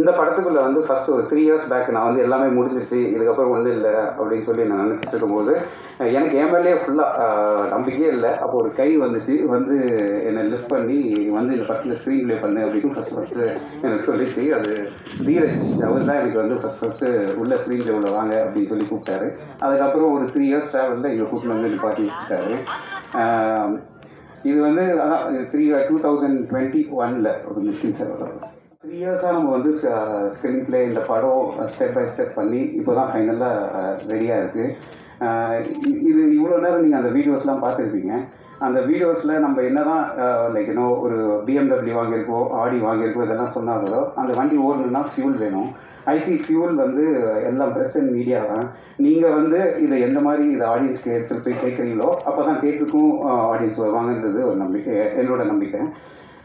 இந்த படத்துக்குள்ள வந்து ஃபர்ஸ்ட் ஒரு த்ரீ இயர்ஸ் பேக் நான் வந்து எல்லாமே முடிஞ்சிருச்சு இதுக்கப்புறம் ஒன்றும் இல்லை அப்படின்னு சொல்லி நான் நினச்சிட்டு இருக்கும்போது எனக்கு என் மேலேயே ஃபுல்லாக நம்பிக்கையே இல்லை. அப்போ ஒரு கை வந்துச்சு வந்து என்னை லிஃப்ட் பண்ணி வந்து இந்த படத்தில் ஸ்க்ரீன் ப்ளே பண்ணு அப்படின்னு ஃபஸ்ட் ஃபஸ்ட்டு எனக்கு சொல்லிச்சு. அது தீரஜ் அவர் தான் எனக்கு வந்து ஃபஸ்ட் ஃபஸ்ட்டு உள்ள ஸ்க்ரீன் ப்ளேவில் வாங்க அப்படின்னு சொல்லி கூப்பிட்டாரு. அதுக்கப்புறம் ஒரு த்ரீ இயர்ஸ் ட்ராவலில் இங்கே கூப்பிட்டு வந்து நிப்பாட்டி வச்சுட்டாரு இது வந்து அதான் த்ரீ டூ தௌசண்ட் டுவெண்ட்டி ஒனில் ஒரு மிஸ்கின் சார் த்ரீ இயர்ஸாக நம்ம வந்து ஸ்க்ரீன் ப்ளே இந்த படம் ஸ்டெப் பை ஸ்டெப் பண்ணி இப்போ தான் ஃபைனலாக ரெடியாக இருக்குது இது இவ்வளோ நேரம் நீங்கள் அந்த வீடியோஸ்லாம் பார்த்துருப்பீங்க. அந்த வீடியோஸில் நம்ம என்ன தான் லைக் இன்னோ ஒரு பிஎம்டபிள்யூ வாங்கியிருக்கோம் ஆடி வாங்கியிருக்கோம் இதெல்லாம் சொன்னாங்களோ அந்த வண்டி ஓடணுன்னா ஃபியூல் வேணும். ஐசி ஃபியூல் வந்து எல்லாம் ப்ரெஸ் அண்ட் மீடியா தான். நீங்கள் வந்து இதை எந்த மாதிரி இதை ஆடியன்ஸ்க்கு எடுத்துகிட்டு போய் சேர்க்குறீங்களோ அப்போ தான் தேட்டருக்கும் ஆடியன்ஸ் வருவாங்கன்றது ஒரு நம்பிக்கை என்னோட நம்பிக்கை.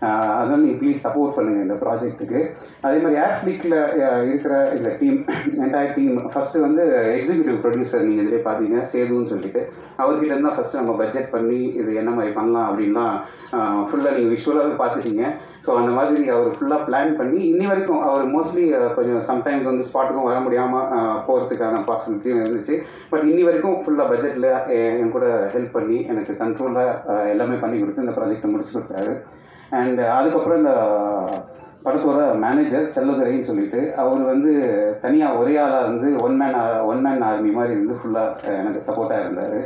அதனால் நீங்கள் ப்ளீஸ் சப்போர்ட் பண்ணுங்கள் இந்த ப்ராஜெக்ட்டுக்கு அதே மாதிரி ஆஃப்ளிக்கில் இருக்கிற இந்த டீம் என்டையர் டீம் ஃபஸ்ட்டு வந்து எக்ஸிக்யூட்டிவ் ப்ரொடியூசர் நீங்கள் இதிலே பார்த்தீங்க சேதுன்னு சொல்லிட்டு அவர்கிட்ட இருந்தால் ஃபஸ்ட்டு நம்ம பட்ஜெட் பண்ணி இது என்ன மாதிரி பண்ணலாம் அப்படின்லாம் ஃபுல்லாக நீங்கள் விஷுவலாகவே பார்த்துட்டீங்க ஸோ அந்த மாதிரி அவர் ஃபுல்லாக பிளான் பண்ணி இன்னி வரைக்கும் அவர் மோஸ்ட்லி கொஞ்சம் சம்டைம்ஸ் வந்து ஸ்பாட்டுக்கும் வர முடியாமல் போகிறதுக்கான பாசிபிலிட்டியும் இருந்துச்சு. பட் இன்னி வரைக்கும் ஃபுல்லாக பட்ஜெட்டில் என் கூட ஹெல்ப் பண்ணி எனக்கு கண்ட்ரோலாக எல்லாமே பண்ணி கொடுத்து இந்த ப்ராஜெக்டை முடிச்சு கொடுத்தாரு. அண்ட் அதுக்கப்புறம் இந்த படத்தோட மேனேஜர் செல்லதுரைன்னு சொல்லிட்டு அவர் வந்து தனியாக ஒரே ஆளாக இருந்து one man one man army மாதிரி இருந்து ஃபுல்லாக எனக்கு சப்போர்ட்டாக இருந்தார்.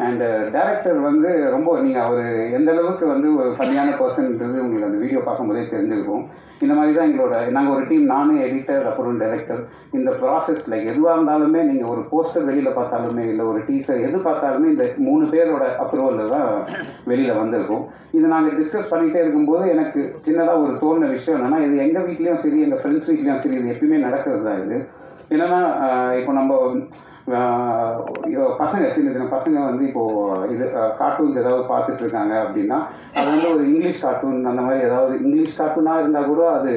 அண்டு டேரக்டர் uh, வந்து ரொம்ப நீங்கள் அவர் எந்த அளவுக்கு வந்து ஒரு ஃபன்னியான பர்சன்ன்றது உங்களுக்கு அந்த வீடியோ பார்க்கும்போதே தெரிஞ்சிருக்கும். இந்த மாதிரி தான் எங்களோட நாங்கள் ஒரு டீம் நானும் எடிட்டர் அப்புறம் டைரக்டர் இந்த ப்ராசஸில் எதுவாக இருந்தாலுமே நீங்கள் ஒரு போஸ்டர் வெளியில் பார்த்தாலுமே இல்லை ஒரு டீசர் எது பார்த்தாலுமே இந்த மூணு பேரோட அப்ரூவலில் தான் வெளியில் வந்திருக்கும். இது நாங்கள் டிஸ்கஸ் பண்ணிகிட்டே இருக்கும்போது எனக்கு சின்னதாக ஒரு தோணுன விஷயம் என்னென்னா இது எங்கள் வீட்லேயும் சரி எங்கள் ஃப்ரெண்ட்ஸ் வீட்லேயும் சரி இது எப்பயுமே நடக்கிறது தான் இது. என்னென்னா இப்போ நம்ம பசங்க சின்ன சின்ன பசங்க வந்து இப்போது இது கார்ட்டூன்ஸ் ஏதாவது பார்த்துட்டு இருக்காங்க அப்படின்னா அது வந்து ஒரு இங்கிலீஷ் கார்ட்டூன் அந்த மாதிரி ஏதாவது இங்கிலீஷ் கார்ட்டூனாக இருந்தால் கூட அது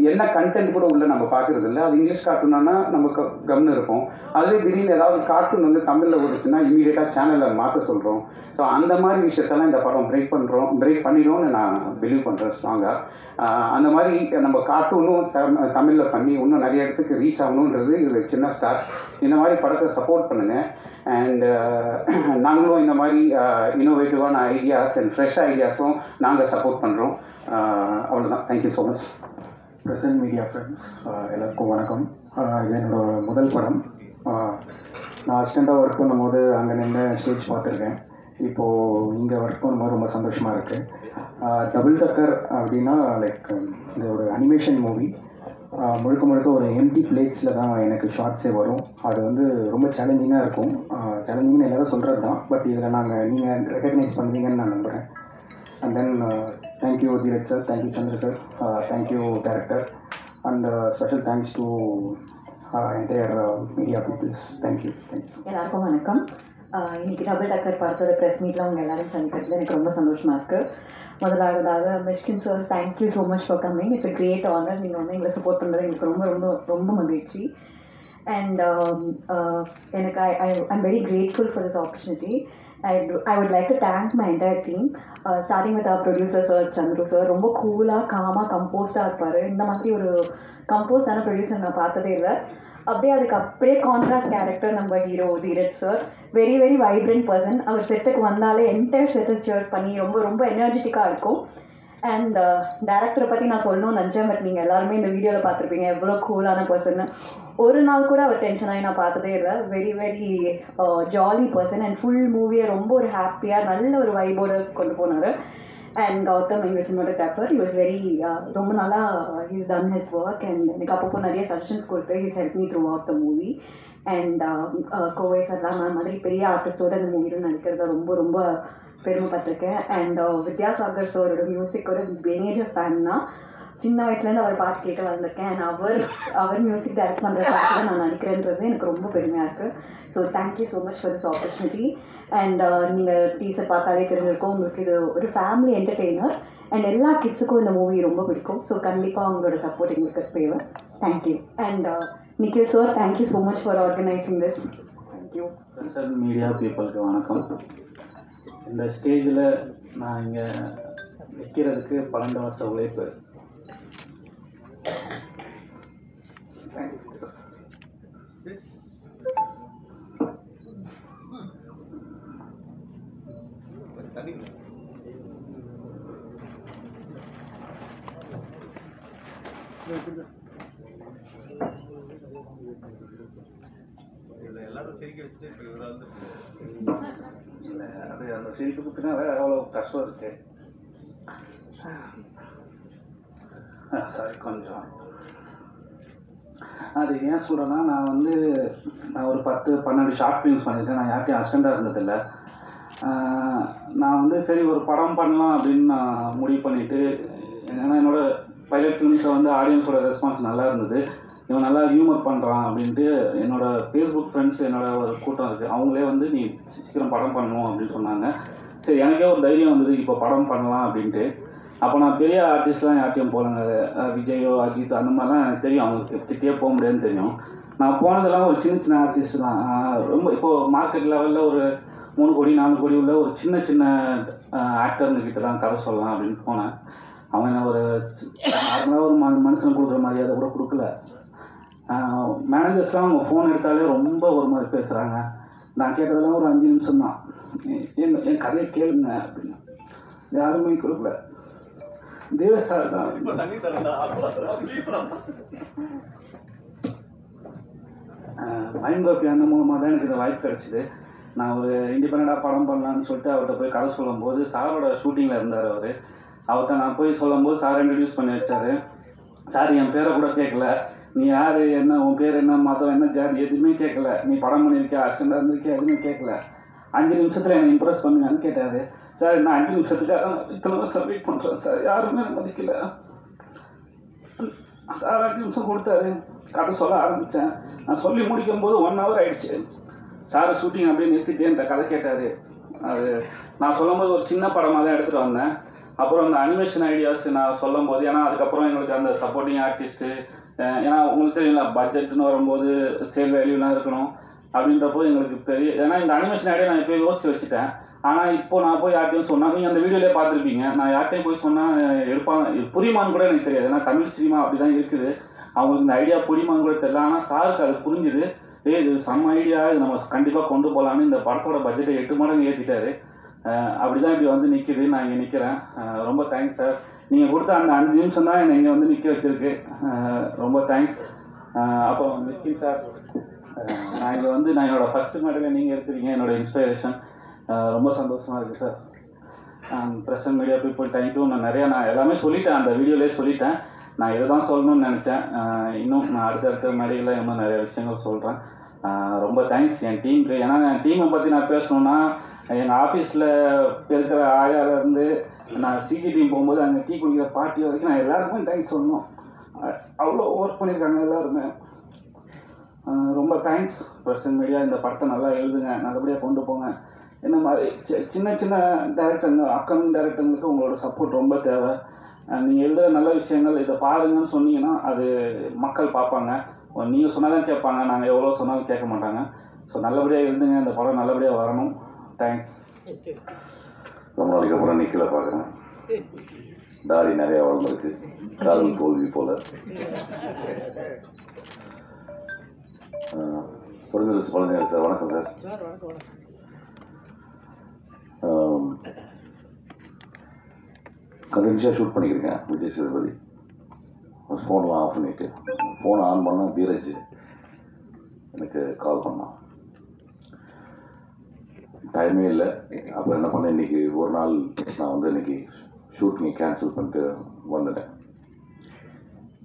என்ன கண்டென்ட் கூட உள்ள நம்ம பார்க்குறது இல்லை அது இங்கிலீஷ் கார்ட்டூனானா நம்ம க கம்னு இருப்போம். அதுவே திடீர்னு ஏதாவது கார்ட்டூன் வந்து தமிழில் ஓடுச்சுன்னா இமீடியட்டாக சேனலை மாற்ற சொல்கிறோம் ஸோ அந்த மாதிரி விஷயத்தெல்லாம் இந்த படம் பிரேக் பண்ணுறோம் பிரேக் பண்ணிடும்னு நான் பிலீவ் பண்ணுறேன் ஸ்ட்ராங்காக அந்த மாதிரி நம்ம கார்ட்டூனும் தமிழில் பண்ணி இன்னும் நிறைய இடத்துக்கு ரீச் ஆகணுன்றது இது சின்ன ஸ்டார்ட் இந்த மாதிரி படத்தை சப்போர்ட் பண்ணுங்கள் அண்ட் நாங்களும் இந்த மாதிரி இன்னோவேட்டிவான ஐடியாஸ் அண்ட் ஃப்ரெஷ் ஐடியாஸும் நாங்கள் சப்போர்ட் பண்ணுறோம் அவ்வளோதான் thank you so much present media friends எல்லாருக்கும் வணக்கம். இது என்னோட முதல் படம். நான் அசிஸ்டண்ட்டாக ஒர்க் பண்ணும்போது அங்கே நின்று ஸ்டேஜ் பார்த்துருக்கேன். இப்போது இங்கே ஒர்க் பண்ணும்போது ரொம்ப சந்தோஷமாக இருக்குது டபுள் டக்கர் அப்படின்னா லைக் இது ஒரு அனிமேஷன் மூவி முழுக்க முழுக்க ஒரு எம்டி பிளேட்ஸில் தான் எனக்கு ஷார்ட்ஸே வரும். அது வந்து ரொம்ப சேலஞ்சிங்காக இருக்கும். சேலஞ்சிங்னு எல்லாரும் சொல்கிறது தான் பட் இதில் நாங்கள் நீங்கள் ரெக்கக்னைஸ் பண்ணுவீங்கன்னு நான் நம்புகிறேன் and then thank you thank sir thank you Chandra sir thank you director and special thanks to entire media peoples thank you thank you எல்லாருக்கும் வணக்கம். இன்னைக்கு டபுள் டக்கர் படத்தோட ப்ரெஸ் மீட்டில் அவங்க எல்லாரும் சந்திக்கிறதுல எனக்கு ரொம்ப சந்தோஷமாக இருக்குது முதலாவதாக Mysskin sir thank you so much for coming it's a great honour நீங்கள் வந்து எங்களை சப்போர்ட் பண்ணுறது எங்களுக்கு ரொம்ப ரொம்ப ரொம்ப மகிழ்ச்சி. அண்ட் um, எனக்கு I I I'm very grateful for this opportunity I I would like to thank my entire team starting with our producer sir Chandru sir ரொம்ப கூலாக காமாக கம்போஸ்டாக இருப்பார். இந்த மாதிரி ஒரு கம்போஸ்டான ப்ரொடியூசர் நான் பார்த்ததே இல்லை. அப்படியே அதுக்கு அப்படியே கான்ட்ராஸ்ட் கேரக்டர் நம்ம hero Dheeraj sir very very vibrant person அவர் செட்டுக்கு வந்தாலே என்டையர் செட்டை சேர் பண்ணி ரொம்ப ரொம்ப எனர்ஜெட்டிக்காக இருக்கும். அண்ட் டேரக்டரை பற்றி நான் சொல்லணும்னு நினச்சேன் பட் நீங்கள் எல்லாருமே இந்த வீடியோவில் பார்த்துருப்பீங்க. எவ்வளோ கூலான பர்சன் ஒரு நாள் கூட அவர் டென்ஷன் ஆகி நான் பார்த்ததே இல்லை. Very very jolly person and full மூவியை ரொம்ப ஒரு ஹாப்பியாக நல்ல ஒரு வைபோடு கொண்டு போனார். அண்ட் கௌதம் எங்கள் சினிமாட்டோகிராஃபர் வாஸ் வெரி ரொம்ப நல்லா he's done his work and எனக்கு அப்பப்போ நிறைய சஜஷன்ஸ் கொடுத்து his help me throughout the movie and Kovai சர்லாம் அந்த மாதிரி பெரிய ஆர்டிஸ்டோட அந்த மூவியில் நடிக்கிறத ரொம்ப ரொம்ப பெருமைப்பட்டிருக்கேன். அண்ட் uh, வித்யாசாகர் சாரோட மியூசிக்கோட மேஜர் ஃபேன்னா சின்ன வயசுலேருந்து அவர் பாட்டு கேட்டு வந்திருக்கேன் அண்ட் அவர் அவர் மியூசிக் டைரக்ட் பண்ணுற பாட்டில் நான் நடிக்கிறேன்றது எனக்கு ரொம்ப பெருமையாக இருக்குது so thank you so much for this opportunity and நீங்கள் டீசர் பார்த்தாலே தெரிஞ்சிருக்கும். உங்களுக்கு இது ஒரு ஃபேமிலி என்டர்டெய்னர் அண்ட் எல்லா கிட்ஸுக்கும் இந்த மூவி ரொம்ப பிடிக்கும். ஸோ கண்டிப்பாக அவங்களோட சப்போர்ட் எங்களுக்கு தேவை thank you and Nikhil sir thank you so much for organising this thank you sir media பீப்புளுக்கு வணக்கம். இந்த ஸ்டேஜில் நான் இங்கே நிற்கிறதுக்கு பன்னெண்டு வருஷம் உழைப்பு இல்லை அது அந்த சிரிப்புக்கு பின்னால் அவ்வளோ கஷ்டம் இருக்கு. சாரி கொஞ்சம். அது ஏன் சொல்கிறேன்னா நான் வந்து நான் ஒரு பத்து பன்னெண்டு ஷார்ட் ஃபிலிம்ஸ் பண்ணியிருக்கேன். நான் யார்கிட்டையும் அசிஸ்டண்ட்டாக இருந்ததில்லை. நான் வந்து சரி ஒரு படம் பண்ணலாம் அப்படின்னு நான் முடிவு பண்ணிவிட்டு ஏன்னா என்னோட பைலட் ஃபிலிம்ஸில் வந்து ஆடியன்ஸோட ரெஸ்பான்ஸ் நல்லா இருந்தது. இவன் நல்லா ஹியூமர் பண்ணுறான் அப்படின்ட்டு என்னோட ஃபேஸ்புக் ஃப்ரெண்ட்ஸ் என்னோட ஒரு கூட்டம் இருக்குது அவங்களே வந்து நீ சீக்கிரம் படம் பண்ணணும் அப்படின்னு சொன்னாங்க. சரி எனக்கே ஒரு தைரியம் வந்தது இப்போ படம் பண்ணலாம் அப்படின்ட்டு. அப்போ நான் பெரிய ஆர்டிஸ்ட்லாம் யார்ட்டையும் போகலங்க விஜயோ அஜித் அந்த மாதிரிலாம் எனக்கு தெரியும். அவங்களுக்கு கிட்டே போக முடியாதுன்னு தெரியும். நான் போனதெல்லாம் ஒரு சின்ன சின்ன ஆர்டிஸ்ட் தான். ரொம்ப இப்போது மார்க்கெட் லெவலில் ஒரு மூணு கோடி நாலு கோடி உள்ள ஒரு சின்ன சின்ன ஆக்டருங்க கிட்ட தான் கதை சொல்லலாம் அப்படின்னு போனேன். அவன் என்ன ஒரு நார்மலாக ஒரு ம மனுஷன் கொடுக்குற மரியாதை கூட கொடுக்கல. மேனேஜர்ஸ்லாம் அவங்க ஃபோன் எடுத்தாலே ரொம்ப ஒரு மாதிரி பேசுகிறாங்க நான் கேட்டதெல்லாம் ஒரு அஞ்சு நிமிஷம் தான். என் என் கதையை கேளுங்க அப்படின்னு. யாருமே கொடுக்கல. தேவ சார் தான். மைண்ட் கோபி அந்த மூலமாக தான் எனக்கு இந்த வாய்ப்பு கிடச்சிது. நான் ஒரு இண்டிபெண்ட்டாக படம் பண்ணலான்னு சொல்லிட்டு அவர்கிட்ட போய் கதை சொல்லும்போது சாரோட ஷூட்டிங்கில் இருந்தார் அவர். அவர்கிட்ட நான் போய் சொல்லும்போது சார் இன்ட்ரடியூஸ் பண்ணி வச்சார். சார் என் பேரை கூட கேட்கல. நீ யார் என்ன உன் பேர் என்ன மதம் என்ன ஜாதி எதுவுமே கேட்கல. நீ படம் பண்ணியிருக்கியா அசிஸ்டண்டாக இருந்திருக்கியா எதுவுமே கேட்கல. அஞ்சு நிமிஷத்தில் என்னை இம்ப்ரெஸ் பண்ணுங்கன்னு கேட்டார். சார் நான் அஞ்சு நிமிஷத்துக்காக இத்தனை வருஷம் வெயிட் பண்ணுறேன் சார். யாருமே மதிக்கல. சார் அஞ்சு நிமிஷம் கொடுத்தாரு. கதை சொல்ல ஆரம்பித்தேன் நான் சொல்லி முடிக்கும் போது ஒன் ஹவர் ஆயிடுச்சு. சார் ஷூட்டிங் அப்படியே நிறுத்திட்டு என்கிட்ட கதை கேட்டார். அது நான் சொல்லும்போது ஒரு சின்ன படமாக தான் எடுத்துகிட்டு வந்தேன். அப்புறம் அந்த அனிமேஷன் ஐடியாஸ் நான் சொல்லும் போது ஏன்னா அதுக்கப்புறம் எங்களுக்கு அந்த சப்போர்ட்டிங் ஆர்டிஸ்ட்டு ஏன்னா உங்களுக்கு தெரியல பட்ஜெட்னு வரும்போது சேல் வேல்யூலாம் இருக்கணும் அப்படின்றப்போ எங்களுக்கு பெரிய ஏன்னா இந்த அனிமேஷன் ஐடியா நான் இப்போ யோசிச்சு வச்சுட்டேன். ஆனால் இப்போ நான் போய் யார்ட்டையும் சொன்னால் நீங்கள் அந்த வீடியோலேயே பார்த்துருப்பீங்க. நான் யார்ட்டையும் போய் சொன்னால் எடுப்பாங்க புரியுமான்னு கூட எனக்கு தெரியாது. ஏன்னா தமிழ் சினிமா அப்படி தான் இருக்குது. அவங்களுக்கு இந்த ஐடியா புரியுமான்னு கூட தெரியல. ஆனால் சாருக்கு அது புரிஞ்சுது. ஏ இது செம்ம ஐடியா இது நம்ம கண்டிப்பாக கொண்டு போகலான்னு இந்த படத்தோட பட்ஜெட்டை எட்டு மடங்கு ஏற்றிட்டாரு அப்படி தான் இப்படி வந்து நிற்கிது நான் இங்கே நிற்கிறேன் ரொம்ப தேங்க்ஸ் சார் நீங்கள் கொடுத்த அந்த அஞ்சு நிமிஷம் தான் என்னை இங்கே வந்து நிற்க வச்சிருக்கு. ரொம்ப தேங்க்ஸ் அப்புறம் மிஸ்கின் சார் நான் இதை வந்து நான் என்னோடய ஃபஸ்ட்டு மேடையில் நீங்கள் இருக்கிறீங்க என்னோட இன்ஸ்பிரேஷன் ரொம்ப சந்தோஷமாக இருக்குது sir present media people thank you நான் நிறையா நான் எல்லாமே சொல்லிட்டேன். அந்த வீடியோலேயே சொல்லிட்டேன். நான் இதை தான் சொல்லணும்னு நினச்சேன். இன்னும் நான் அடுத்தடுத்த மேடையில் இன்னும் நிறைய விஷயங்கள் சொல்கிறேன் ரொம்ப தேங்க்ஸ் என் டீமுக்கு ஏன்னா என் டீமை பற்றி நான் பேசணுன்னா எங்கள் ஆஃபீஸில் இருக்கிற ஆயாலேருந்து நான் சிஜி போகும்போது அங்கே டீ குடிக்கிற பார்ட்டி வரைக்கும் நான் எல்லாருக்குமே தேங்க்ஸ் சொல்லணும். அவ்வளோ ஒர்க் பண்ணியிருக்காங்க எல்லாருமே. ரொம்ப தேங்க்ஸ் பிரசன்ட் மீடியா இந்த படத்தை நல்லா எழுதுங்க நல்லபடியாக கொண்டு போங்க. இந்த மாதிரி சின்ன சின்ன டேரக்டருங்க அப்கமிங் டேரக்டருங்களுக்கு உங்களோட சப்போர்ட் ரொம்ப தேவை. நீங்கள் எழுதுகிற நல்ல விஷயங்கள் இதை பாருங்கன்னு சொன்னீங்கன்னா அது மக்கள் பார்ப்பாங்க. நீங்கள் சொன்னாதான் கேட்பாங்க நாங்கள் எவ்வளோ சொன்னாலும் கேட்க மாட்டாங்க. ஸோ நல்லபடியாக எழுதுங்க இந்த படம் நல்லபடியாக வரணும். தேங்க்ஸ் ரொம்ப நாளைக்கு அப்புறம் நிக்கல பார்க்குறேன். தாடி நிறைய வளர்ந்துருக்கு. காதல் தோல்வி போல. புரிஞ்சது பழனியா சார். வணக்கம் சார். கண்டினியூஸாக ஷூட் பண்ணிக்கிறேங்க விஜய் சேதுபதி ஃபோன்லாம் ஆஃப் பண்ணிட்டு. ஃபோன் ஆன் பண்ண தீரஜ் எனக்கு கால் பண்ணான் டைமே இல்லை. அப்போ என்ன பண்ணேன்? இன்னைக்கு ஒரு நாள் நான் வந்து இன்னைக்கு ஷூட்டிங்கை கேன்சல் பண்ணிட்டு வந்துட்டேன்.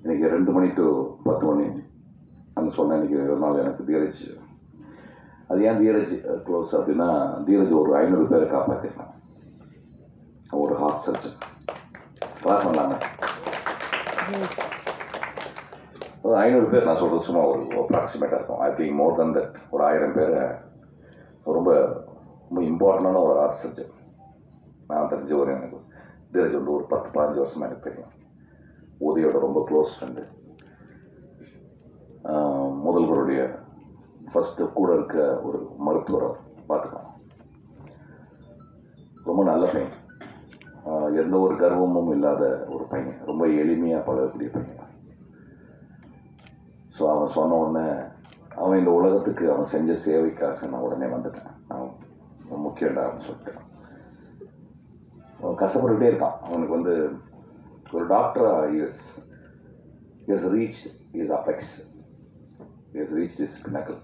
இன்றைக்கி ரெண்டு மணி டு பத்து மணி அந்த சொன்னேன். இன்னைக்கு ஒரு நாள் எனக்கு தீரஜ் அது ஏன் தீரஜ் க்ளோஸ் அப்படின்னா தீரஜ் ஒரு ஐநூறு பேரை காப்பாற்றிருக்கான் ஒரு ஹார்ட் சர்ஜன் கிளாஸ் பண்ணலாங்க. ஒரு ஐநூறு பேர் நான் சொல்கிறது சும்மா ஒரு அப்ராக்சிமேட்டாக இருக்கும். I think more than that ஒரு ஆயிரம் பேரை ரொம்ப ரொம்ப இம்பார்ட்டண்டான ஒரு ஆர்ட் சப்ஜெக்ட் நான் தெரிஞ்ச ஒரு எனக்கு தீரஜ் வந்து ஒரு பத்து பதினஞ்சு வருஷம் எனக்கு தெரியும். உதயோட ரொம்ப க்ளோஸ் ஃப்ரெண்டு முதல்வருடைய ஃபஸ்ட்டு கூட இருக்க ஒரு மருத்துவரை பார்த்துக்கலாம். ரொம்ப நல்ல பையன். எந்த ஒரு கர்வமும் இல்லாத ஒரு பையன். ரொம்ப எளிமையாக பழகக்கூடிய பையன். ஸோ அவன் சொன்ன உடனே அவன் இந்த உலகத்துக்கு அவன் செஞ்ச சேவைக்காக நான் உடனே வந்துட்டேன். நான் முக்கியம்டா அப்படின்னு சொல்லிட்டு. அவன் கஷ்டப்பட்டுக்கிட்டே இருக்கான். அவனுக்கு வந்து ஒரு டாக்டரா is is reach is apex is reach is நக்கல்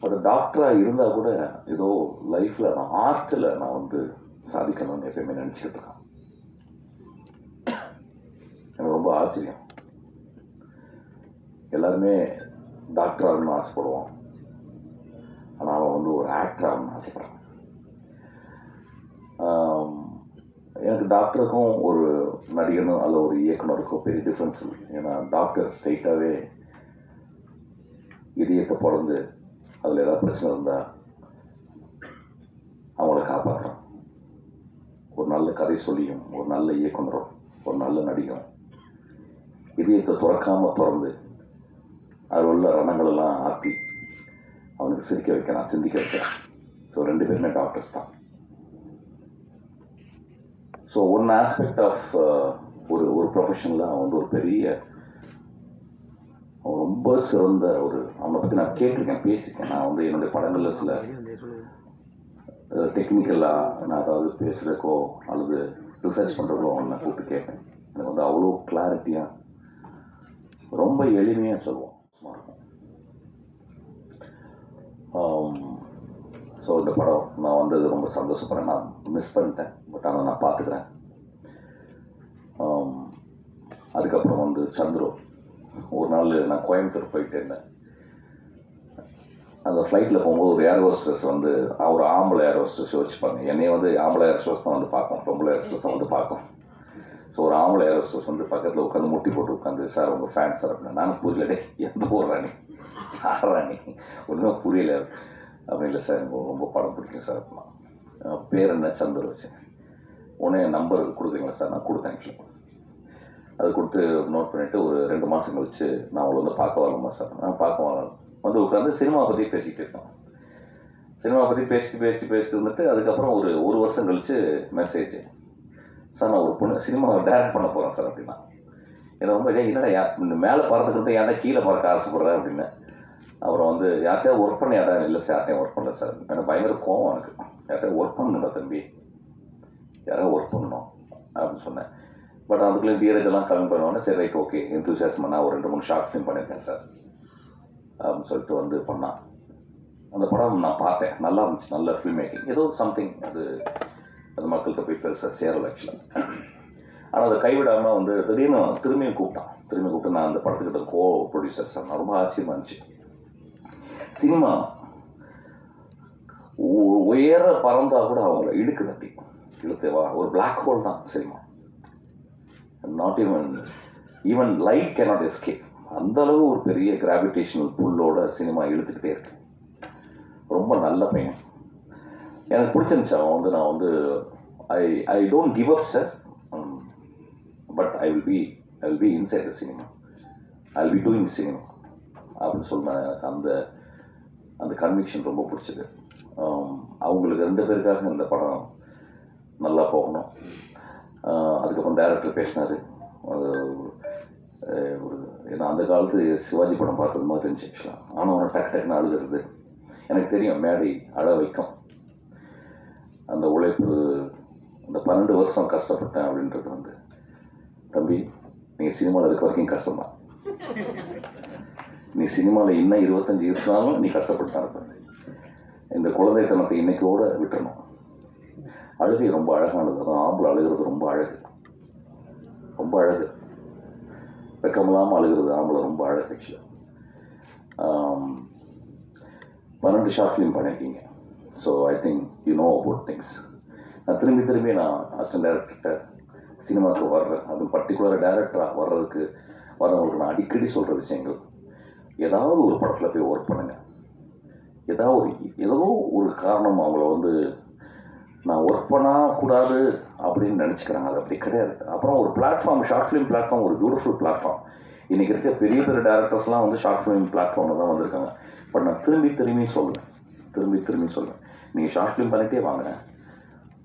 ஒரு டாக்டராக இருந்தால் கூட ஏதோ லைஃப்பில் நான் ஆர்ட்டில் நான் வந்து சாதிக்கணும்னு எப்பயுமே நினச்சிக்கிட்டு இருக்கேன். எனக்கு ரொம்ப ஆச்சரியம். எல்லாருமே டாக்டர் ஆகணும்னு ஆசைப்படுவோம் ஆனால் அவன் வந்து ஒரு ஆக்டர் ஆகணும்னு ஆசைப்பட்றான் எனக்கு டாக்டருக்கும் ஒரு நடிகனும் அல்ல ஒரு இயக்குனருக்கும் பெரிய டிஃப்ரென்ஸ் இல்லை ஏன்னா டாக்டர் ஸ்ட்ரைட்டாகவே இதயத்தை பிறந்து அதில் ஏதாவது பிரச்சனை இருந்தால் அவங்கள காப்பாற்றுறான் ஒரு நல்ல கதை சொல்லியும் ஒரு நல்ல இயக்குனரும் ஒரு நல்ல நடிகரும் இதயத்தை துறக்காமல் திறந்து அதில் உள்ள ரணங்களெல்லாம் ஆற்றி அவனுக்கு சிரிக்க வைக்கிறான் சிந்திக்க வைக்கிறான் ஸோ ரெண்டு பேருமே டாக்டர்ஸ் தான். ஸோ ஒன் ஆஸ்பெக்ட் ஆஃப் ஒரு ஒரு ப்ரொஃபஷனில் அவன் வந்து ஒரு பெரிய அவன் ரொம்ப சிறந்த ஒரு அவனை பற்றி நான் கேட்டிருக்கேன் பேசியிருக்கேன். நான் வந்து என்னுடைய படங்களில் சில டெக்னிக்கலாக நான் அதாவது பேசுகிறக்கோ அல்லது ரிசர்ச் பண்ணுறக்கோ அவனை கூப்பிட்டு கேட்பேன் எனக்கு வந்து அவ்வளோ கிளாரிட்டியாக ரொம்ப எளிமையாக சொல்லுவான் சும்மா இருக்கும் ஸோ இந்த படம் நான் வந்தது ரொம்ப சந்தோஷப்படுறேன். நான் மிஸ் பண்ணிட்டேன். பட் ஆனால் நான் பார்த்துக்கிறேன். அதுக்கப்புறம் வந்து சந்துரு. ஒரு நாள் நான் கோயம்புத்தூர் போயிட்டு இருந்தேன். அந்த ஃப்ளைட்டில் போகும்போது ஒரு ஏர் ஹோஸ்டர்ஸ் வந்து அவர் ஆம்பளை ஏர் ஹோஸ்டர்ஸ் வச்சுப்பாங்க என்னைய வந்து ஆம்பளை ஏர் ஹோஸ்டர்ஸ் தான் வந்து பார்க்கும். பொம்பளை ஏர் ஹோஸ்டர்ஸ் தான் வந்து பார்க்கும். ஸோ ஒரு ஆம்பளை ஏர் ஹோஸ்டர்ஸ் வந்து பக்கத்தில் உட்காந்து முட்டி போட்டு உட்காந்து சார் உங்கள் ஃபேன் சார் அப்படின்னு நானும் புரியல டே எந்த ஊர் நீ? யார் ராணி ஒன்றுமே புரியல. அப்படி இல்லை சார் எனக்கு ரொம்ப படம் பிடிக்கும் சார் அப்படின்னா பேர் என்ன? சந்தர் வச்சேன் உடனே என் நம்பர் கொடுக்குறீங்களா சார்? நான் கொடுத்தேன் ஆக்சுவலாக அது கொடுத்து நோட் பண்ணிவிட்டு ஒரு ரெண்டு மாதம் கழிச்சு நான் அவளை வந்து பார்க்க வரலாமா சார்? நான் பார்க்க வரலாம் வந்து உட்காந்து சினிமாவை பற்றி பேசிக்கிட்டு இருக்கோம். சினிமாவை பற்றி பேசிட்டு பேசிட்டு பேசிட்டு இருந்துட்டு அதுக்கப்புறம் ஒரு ஒரு வருஷம் கழித்து மெசேஜ் சார் நான் ஒரு பொண்ணு சினிமாவை டேரக்ட் பண்ண போகிறேன் சார் அப்படின்னா. எனக்கு ரொம்ப என்னடா மேலே பறந்துட்டு இருந்தா ஏன்டா கீழே பறக்க ஆசைப்படுறேன் அப்படின்னு. அப்புறம் வந்து யார்கிட்டயா ஒர்க் பண்ண யாரும் இல்லை சார் யார்ட்டையும் ஒர்க் பண்ணல சார் எனக்கு பயங்கர கோவம் எனக்கு யார்கிட்டயா ஒர்க் பண்ணணும்டா தம்பி. யாராவது ஒர்க் பண்ணணும் அப்படின்னு சொன்னேன். பட் அதுக்குள்ளே தீரஜ் எல்லாம் கம்மி பண்ணுவாங்க சரி ரைட் ஓகே எந்தூசியாசம் நான் ஒரு ரெண்டு மூணு ஷார்ட் ஃபிலிம் பண்ணியிருக்கேன் சார் அப்படின்னு சொல்லிட்டு வந்து பண்ணான். அந்த படம் நான் பார்த்தேன். நல்லா இருந்துச்சு. நல்ல ஃபில்ம் மேக்கிங் ஏதோ சம்திங் அது அது மக்கள்கிட்ட போய் பெருசாக சேரல ஆக்சுவலாக ஆனால் அதை கைவிடாமல் வந்து திடீர்னு திரும்பியும் கூப்பிட்டான். திரும்பி கூப்பிட்டு நான் அந்த படத்துக்கிட்ட கோ ப்ரொடியூசர் சார் நான் ரொம்ப ஆச்சரியமாக இருந்துச்சு. சினிமா உ- உயர பறந்தா கூட அவங்கள இழுக்குது அப்படி இழுத்தேவா ஒரு பிளாக் ஹோல் தான் cinema. Not even even light cannot escape அந்த அளவு ஒரு பெரிய கிராவிடேஷனல் புல்லோட சினிமா இழுத்துக்கிட்டே இருக்கு. ரொம்ப நல்ல பையன். எனக்கு பிடிச்சிருந்துச்சு அவன் வந்து நான் வந்து I I don't give up sir but I will be I will be inside the cinema I will be doing cinema அப்படின்னு சொன்ன எனக்கு அந்த அந்த கன்விக்ஷன் ரொம்ப பிடிச்சது. அவங்களுக்கு ரெண்டு பேருக்காக இந்த படம் நல்லா போகணும். அதுக்கப்புறம் டைரக்டர் பேசினார். அது ஒரு ஏன்னா அந்த காலத்து சிவாஜி படம் பார்த்தது மாதிரி இருந்துச்சு ஆக்சுவலாக ஆனால் அவனை டக்கு டக்குன்னு அழுகிறது எனக்கு தெரியும் மேடை அழ வைக்கும். அந்த உழைப்பு அந்த பன்னெண்டு வருஷம் கஷ்டப்பட்டேன் அப்படின்றது வந்து தம்பி நீங்கள் சினிமாவில் இருக்க வரைக்கும் கஷ்டம்தான். நீ சினிமாவில் இன்னும் இருபத்தஞ்சி இருந்தாலும் நீ கஷ்டப்பட்டு தான் இருப்ப இந்த குழந்தைத்தனத்தை இன்னைக்கோட விட்டுறணும். அழுகை ரொம்ப அழகானது. அதான் ஆம்பளை அழுகிறது ரொம்ப அழகு. ரொம்ப அழகு. வெக்கமில்லாமல் அழுகிறது ஆம்பளை ரொம்ப அழகு ஆக்சுவலாக பன்னெண்டு ஷார்ட் ஃபிலிம் பண்ணியிருக்கீங்க so I think you know about things நான் திரும்பி திரும்பி நான் அசிஸ்டன்ட் டேரக்டர்கிட்ட சினிமாவுக்கு வர்றேன். அதுவும் பர்டிகுலர் டேரக்டராக வர்றதுக்கு வரவங்களுக்கு நான் அடிக்கடி சொல்கிற விஷயங்கள். ஏதாவது ஒரு படத்தில் போய் ஒர்க் பண்ணுங்கள் ஏதாவது ஒரு ஏதோ ஒரு காரணம் அவங்கள வந்து நான் ஒர்க் பண்ணக்கூடாது அப்படின்னு நினச்சிக்கிறாங்க. அது அப்படி கிடையாது. அப்புறம் ஒரு பிளாட்ஃபார்ம் ஷார்ட் ஃபிலிம் பிளாட்ஃபார்ம் ஒரு பியூட்டிஃபுல் பிளாட்ஃபார்ம் இன்றைக்கி இருக்க பெரிய பெரிய டேரக்டர்ஸ்லாம் வந்து ஷார்ட் ஃபிலிம் பிளாட்ஃபார்மில் தான் வந்திருக்காங்க. பட் நான் திரும்பி திரும்பி சொல்லுவேன் திரும்பி திரும்பி சொல்லுவேன் நீங்கள் ஷார்ட் ஃபிலிம் பண்ணிகிட்டே வாங்க.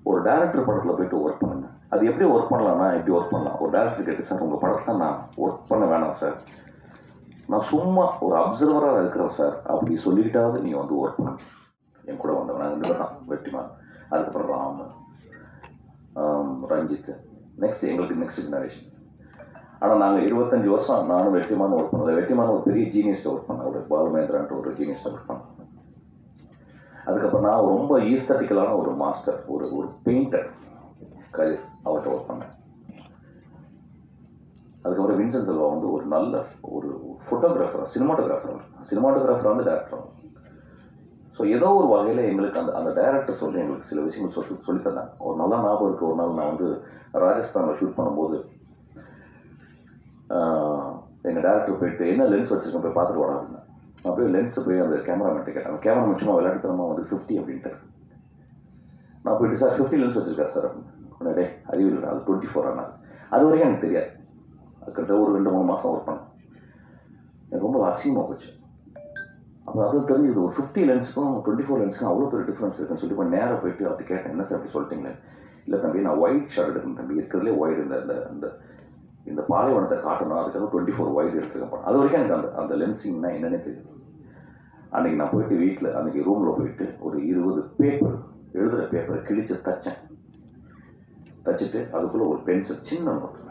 ஒரு டேரக்டர் படத்தில் போய்ட்டு ஒர்க் பண்ணுங்கள் அது எப்படி ஒர்க் பண்ணலாம்னா எப்படி ஒர்க் பண்ணலாம்? ஒரு டேரக்டர் கேட்டு சார் உங்கள் படத்தில் நான் ஒர்க் பண்ண வேணாம் சார். நான் சும்மா ஒரு அப்சர்வராக இருக்கிறேன் சார் அப்படி சொல்லிக்கிட்டாவது நீ வந்து ஒர்க் பண்ணுங்க என் கூட வந்தவன் ரெண்டு பேர் தான். வெற்றிமான். அதுக்கப்புறம் ராம். ரஞ்சித். நெக்ஸ்ட் எங்களுக்கு நெக்ஸ்ட் ஜெனரேஷன் ஆனால் நாங்கள் இருபத்தஞ்சி வருஷம் நானும் வெற்றிமான ஒர்க் பண்ணல. வெற்றிமான ஒரு பெரிய ஜீனியஸ்ட்டை ஒர்க் பண்ணேன். ஒரு பாலுமேந்திரான்ட்டு ஒரு ஜீனியஸ்ட்டை ஒர்க் பண்ணேன். அதுக்கப்புறம் நான் ரொம்ப ஈஸ்தட்டிக்கலான ஒரு மாஸ்டர் ஒரு ஒரு பெயிண்டர் கதிர் அவர்கிட்ட ஒர்க் பண்ணேன். அதுக்கப்புறம் வின்சன் செல்வா வந்து ஒரு நல்ல ஒரு ஃபோட்டோகிராஃபர் சினிமாட்டோகிராஃபர் சினிமாட்டோகிராஃபர் வந்து டேரக்டர் ஸோ ஏதோ ஒரு வகையில் எங்களுக்கு அந்த அந்த டேரக்டர் சொல்லி எங்களுக்கு சில விஷயங்கள் சொல்லி சொல்லித்தந்தாங்க ஒரு நல்ல ஞாபகம் இருக்குது ஒரு நாள் நான் வந்து ராஜஸ்தானில் ஷூட் பண்ணும்போது எங்கள் டேரக்டர் போயிட்டு என்ன லென்ஸ் வச்சுருக்கேன்? போய் பார்த்துட்டு வாடா அப்படின்னா நான் போய் லென்ஸை போய் அந்த கேமராமேன் கேட்டேன். அந்த கேமராமேன் சும்மா விளையாட்டுத்தனமாக வந்து ஃபிஃப்டி அப்படின்ட்டு நான் போயிட்டு சார் ஃபிஃப்டி லென்ஸ் வச்சுருக்கேன் சார் அப்படின்னு டே அறிவு அது டுவெண்ட்டி ஃபோர் ஆனால் அது வரைக்கும் எனக்கு தெரியாது. கிட்ட ஒரு ரெண்டு மூணு மாதம் ஒர்க் பண்ணேன். எனக்கு ரொம்ப அசிங்கமாக போச்சு. அப்போ அது தெரிஞ்சது ஒரு ஃபிஃப்டி லென்ஸுக்கும் டுவெண்ட்டி ஃபோர் லென்ஸுக்கும் அவ்வளோ பெரிய டிஃப்ரென்ஸ் இருக்குன்னு சொல்லி போய் நேராக போயிட்டு அப்படி கேட்டேன். என்ன சார் அப்படி சொல்லிட்டீங்களே இல்லை தம்பி நான் ஒயிட் ஷர்ட் எடுக்கணும் தம்பி. இருக்கிறதுலே ஒயிட் இந்த இந்த இந்த இந்த பாலைவனத்தை காட்டணும். அதுக்காக டுவெண்ட்டி ஃபோர் ஒயிட் எடுத்துருக்கேன். அது வரைக்கும் எனக்கு அந்த அந்த லென்சிங்னா என்னென்னே தெரியும் அன்றைக்கி நான் போயிட்டு வீட்டில் அன்றைக்கி ரூமில் போயிட்டு ஒரு இருபது பேப்பர் எழுதுகிற பேப்பரை கிழிச்சு தச்சேன். தச்சுட்டு அதுக்குள்ளே ஒரு பென்சில் சின்ன நோட்டு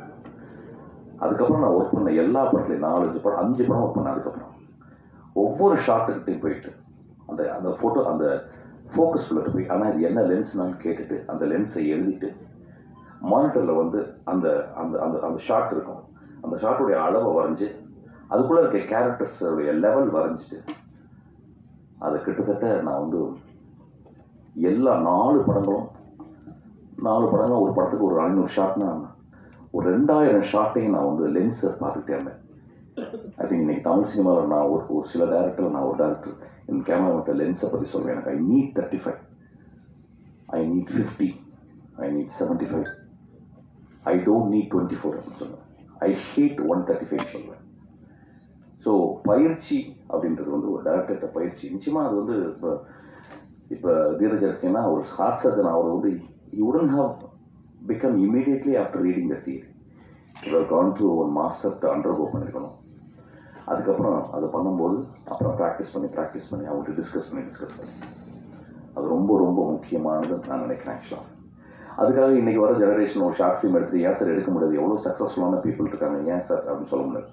அதுக்கப்புறம் நான் ஒர்க் பண்ண எல்லா படத்துலையும் நாலஞ்சு படம் அஞ்சு படம் ஒர்க் பண்ணேன் அதுக்கப்புறம். ஒவ்வொரு ஷாட்டுக்கிட்டையும் போயிட்டு அந்த அந்த ஃபோட்டோ அந்த ஃபோக்கஸ் ஃபுல்லிட்டு போய் ஆனால் இது என்ன லென்ஸ்னான்னு கேட்டுட்டு அந்த லென்ஸை எழுதிட்டு மானிட்டரில் வந்து அந்த அந்த அந்த அந்த ஷாட் இருக்கும். அந்த ஷார்ட்டுடைய அளவை வரைஞ்சி அதுக்குள்ளே இருக்க கேரக்டர்ஸுடைய லெவல் வரைஞ்சிட்டு அதை கிட்டத்தட்ட நான் வந்து எல்லா நாலு படங்களும் நாலு படங்களும் ஒரு படத்துக்கு ஒரு ஐநூறு ஷாட்னா ஒரு ரெண்டாயிரம் ஷாட்டையும் நான் வந்து லென்ஸை பார்த்துக்கிட்டே இருந்தேன். ஐ திங்க் இன்னைக்கு தமிழ் சினிமாவில் நான் ஒரு ஒரு சில டேரக்டர் நான் ஒரு டேரக்டர் என் கேமரா மட்டும் லென்ஸை பற்றி சொல்வேன். எனக்கு I need thirty five I need fifty I need seventy five I don't need twenty four அப்படின்னு சொல்லுவேன். I hate one thirty five சொல்லுவேன். ஸோ பயிற்சி அப்படின்றது வந்து ஒரு டேரக்டர்கிட்ட பயிற்சி. நிச்சயமாக அது வந்து இப்போ இப்போ தீரஜ் எடுத்தீங்கன்னா ஒரு ஹார்ட் சர்ஜன் அவர் வந்து you don't have become immediately after reading the theory இவர் கான் த்ரூ ஒன் மாஸ்டர்கிட்ட அண்டர்கோ பண்ணியிருக்கணும் அதுக்கப்புறம் அதை பண்ணும்போது அப்புறம் ப்ராக்டிஸ் பண்ணி ப்ராக்டிஸ் பண்ணி அவங்கள்ட்ட டிஸ்கஸ் பண்ணி டிஸ்கஸ் பண்ணி. அது ரொம்ப ரொம்ப முக்கியமானது நான் நினைக்கிறேன் ஆக்சுவலாக அதுக்காக இன்றைக்கி வர ஜெனரேஷன் ஒரு ஷார்ட் ஃபிலிம் எடுத்து ஏன் சார் எடுக்க முடியாது? எவ்வளோ சக்ஸஸ்ஃபுல்லான பீப்புள் இருக்காங்க? ஏன் சார் அப்படின்னு சொல்ல முடியாது.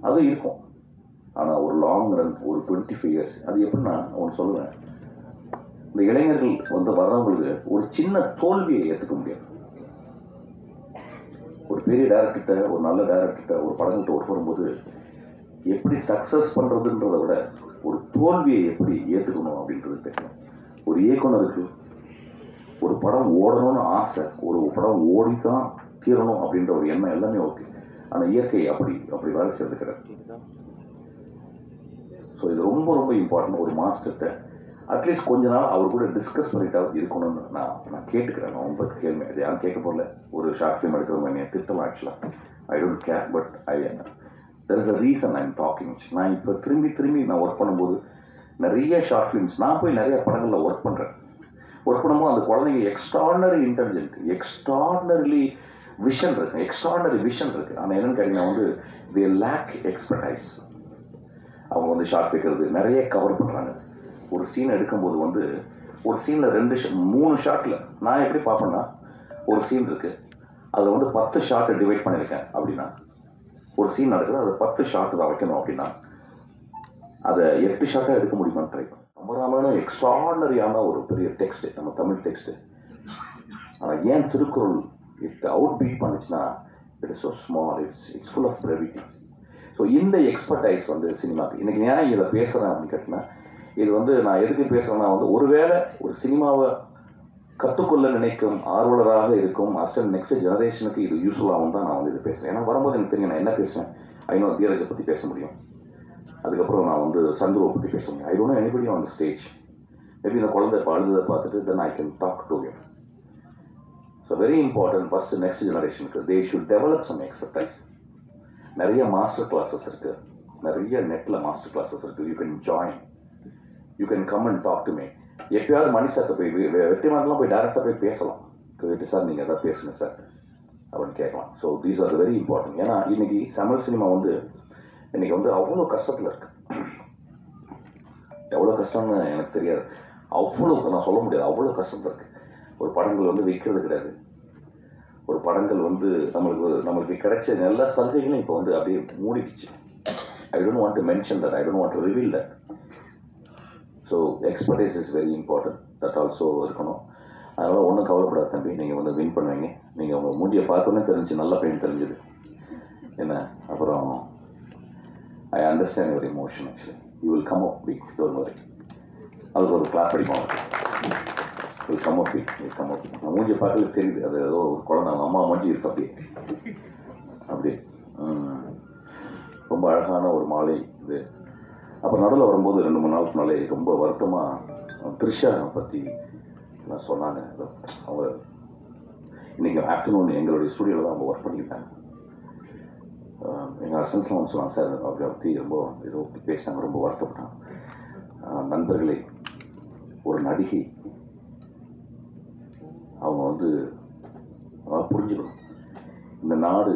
அது இருக்கும். ஆனால் ஒரு லாங் ரன் ஒரு டுவெண்ட்டி ஃபைவ் இயர்ஸ் அது எப்படின்னா ஒன்று சொல்லுவேன். இந்த இளைஞர்கள் வந்து வர்றவங்களுக்கு ஒரு சின்ன தோல்வியை ஏற்றுக்க முடியாது. ஒரு பெரிய டேரக்டர்கிட்ட ஒரு நல்ல டேரக்டர்கிட்ட ஒரு படங்கள்கிட்ட ஒர்க் பண்ணும்போது எப்படி சக்ஸஸ் பண்ணுறதுன்றதை விட ஒரு தோல்வியை எப்படி ஏற்றுக்கணும் அப்படின்றது தெரியும் ஒரு இயக்குனருக்கு ஒரு படம் ஓடணும்னு ஆசை ஒரு படம் ஓடி தான் தீரணும் அப்படின்ற ஒரு எண்ணம் எல்லாமே ஓகே. ஆனால் இயற்கை அப்படி அப்படி வேலை செய்யறது கிடையாது. ஸோ இது ரொம்ப ரொம்ப இம்பார்ட்டன்ட் ஒரு மாஸ்டர்கிட்ட அட்லீஸ்ட் கொஞ்ச நாள் அவர் கூட டிஸ்கஸ் பண்ணிட்டாவது இருக்கணும்னு நான் நான் கேட்டுக்கிறேன். நான் ரொம்ப கேள்வி அது யாரும் கேட்க போகல ஒரு ஷார்ட் ஃபிலிம் எடுக்கிறவங்க என்னை திட்டலாம் ஆக்சுவலாக I don't care but I there is a reason I'm talking நான் இப்போ திரும்பி திரும்பி நான் ஒர்க் பண்ணும்போது நிறைய ஷார்ட் ஃபிலிம்ஸ் நான் போய் நிறைய படங்களில் ஒர்க் பண்ணுறேன் ஒர்க் பண்ணும்போது அந்த குழந்தைங்க எக்ஸ்ட்ராடனரி இன்டெலிஜென்ட் எக்ஸ்ட்ராடனரிலி விஷன் இருக்கு. எக்ஸ்ட்ராடனரி விஷன் இருக்குது ஆனால் என்னன்னு கேட்டிங்கன்னா வந்து தி லேக் எக்ஸ்பர்டைஸ் அவங்க வந்து ஷார்ட் வைக்கிறது நிறைய கவர் பண்ணுறாங்க ஒரு சீன் எடுக்கும்போது வந்து ஒரு சீனில் ரெண்டு மூணு ஷாட்டில் நான் எப்படி பார்ப்பேன்னா ஒரு சீன் இருக்குது அதில் வந்து பத்து ஷாட்டை டிவைட் பண்ணியிருக்கேன் அப்படின்னா ஒரு சீன் நடக்குது அது பத்து ஷாட்டு தான் வைக்கணும் அப்படின்னா அதை எட்டு ஷாட்டாக எடுக்க முடியுமான்னு ட்ரை பண்ணேன் ரொம்ப நாளான எக்ஸ்ட்ராடனரியான ஒரு பெரிய டெக்ஸ்ட் நம்ம தமிழ் டெக்ஸ்ட்டு ஆனால் ஏன் திருக்குறள் இட் அவுட் பீட் பண்ணுச்சுன்னா it is so small it's it's full of brevity so இந்த எக்ஸ்பர்டைஸ் வந்து சினிமாக்கு இன்றைக்கி ஏன் இதை பேசுகிறேன் அப்படின்னு கேட்டிங்கன்னா இது வந்து நான் எதுக்கு பேசுகிறேன்னா வந்து ஒருவேளை ஒரு சினிமாவை கற்றுக்கொள்ள நினைக்கும் ஆர்வலராக இருக்கும் அஸ்டன் நெக்ஸ்ட் ஜெனரேஷனுக்கு இது யூஸ்ஃபுல்லாகவும் தான் நான் வந்து இது பேசுகிறேன் ஏன்னா வரும்போது எனக்கு தெரியும் நான் என்ன பேசுவேன்? ஐநோ தீரஜை பற்றி பேச முடியும். அதுக்கப்புறம் நான் வந்து சந்துருவை பற்றி பேச முடியும். I don't anybody on the stage maybe இந்த குழந்தை இப்போ அழுததை பார்த்துட்டு then I can talk to him so very important first next ஜெனரேஷனுக்கு they should develop some exercise நிறைய மாஸ்டர் கிளாஸஸ் இருக்குது நிறைய நெட்டில் மாஸ்டர் கிளாஸஸ் இருக்குது you can join you can come and talk to me எப்பயாவது மணிசார்ட்ட போய் வெ- வெற்றிமாறலாம் போய் டேரெக்டாக போய் பேசலாம். வெற்றி சார் நீங்கள் எதாவது பேசுங்க சார் அப்படின்னு கேட்கலாம். So these are very important ஏன்னா இன்னைக்கு தமிழ் சினிமா வந்து இன்னைக்கு வந்து அவ்வளோ கஷ்டத்தில் இருக்கு. எவ்வளோ கஷ்டம்னு எனக்கு தெரியாது. அவ்வளோ நான் சொல்ல முடியாது அவ்வளோ கஷ்டத்தில் இருக்கு. ஒரு படங்கள் வந்து விற்கிறது கிடையாது. ஒரு படங்கள் வந்து நம்மளுக்கு நம்மளுக்கு கிடைச்ச எல்லா சலுகைகளும் இப்போ வந்து அப்படியே மூடிக்குச்சு I don't want to mention that I don't want to reveal that so expertise is very important that also இருக்கணும். அதனால் ஒன்றும் கவலைப்படாத தம்பி. நீங்கள் வந்து வின் பண்ணுவீங்க. நீங்கள் உங்கள் மூஞ்சியை பார்த்தோன்னே தெரிஞ்சு நல்ல பையன் தெரிஞ்சுது. என்ன? அப்புறம் I understand your emotion actually you will come up big don't worry அதுக்கு ஒரு கிளாப் அடிப்போம். Will come up big will come up நான் மூஞ்சி பார்க்கல தெரியுது. அது ஏதோ ஒரு குழந்தை அவங்க அம்மா மூஞ்சி இருக்கு அப்படியே. அப்படியே. ரொம்ப அழகான ஒரு மாலை இது. அப்போ நடுவில் வரும்போது ரெண்டு மூணு நாளுக்கு முன்னாலே ரொம்ப வருத்தமாக த்ரிஷா பற்றி நான் சொன்னாங்க. அவங்க இன்னைக்கு ஆஃப்டர்நூன் எங்களுடைய ஸ்டுடியோவில் தான் அவங்க ஒர்க் பண்ணியிருந்தாங்க எங்கள் அசன்ஸ்லாம் வந்து சொன்னாங்க சார் அப்படி பற்றி ரொம்ப ஏதோ பேசினாங்க ரொம்ப வருத்தப்பட்டாங்க. நண்பர்களே ஒரு நடிகை அவங்க வந்து அவங்க புரிஞ்சுக்கணும். இந்த நாடு